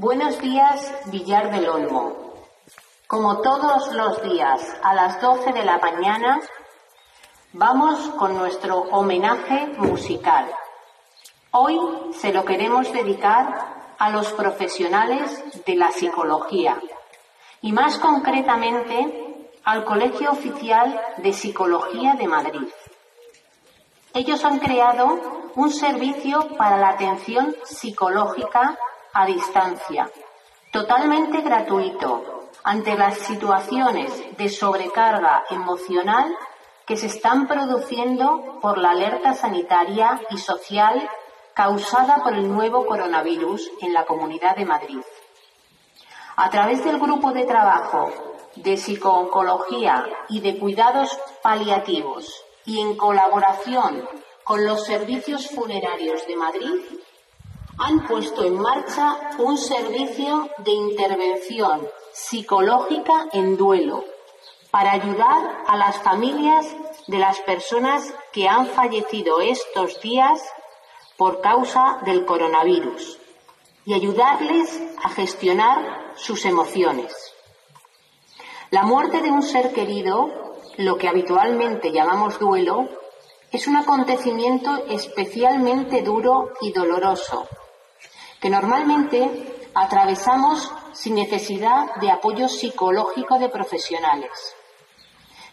Buenos días, Villar del Olmo. Como todos los días, a las 12 de la mañana, vamos con nuestro homenaje musical. Hoy se lo queremos dedicar a los profesionales de la psicología y más concretamente al Colegio Oficial de Psicología de Madrid. Ellos han creado un servicio para la atención psicológica a distancia, totalmente gratuito, ante las situaciones de sobrecarga emocional que se están produciendo por la alerta sanitaria y social causada por el nuevo coronavirus en la Comunidad de Madrid. A través del grupo de trabajo de psicooncología y de cuidados paliativos y en colaboración con los servicios funerarios de Madrid, han puesto en marcha un servicio de intervención psicológica en duelo para ayudar a las familias de las personas que han fallecido estos días por causa del coronavirus y ayudarles a gestionar sus emociones. La muerte de un ser querido, lo que habitualmente llamamos duelo, es un acontecimiento especialmente duro y doloroso que normalmente atravesamos sin necesidad de apoyo psicológico de profesionales.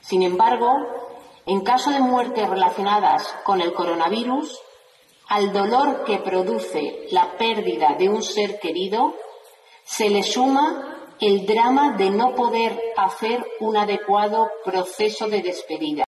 Sin embargo, en caso de muertes relacionadas con el coronavirus, al dolor que produce la pérdida de un ser querido, se le suma el drama de no poder hacer un adecuado proceso de despedida.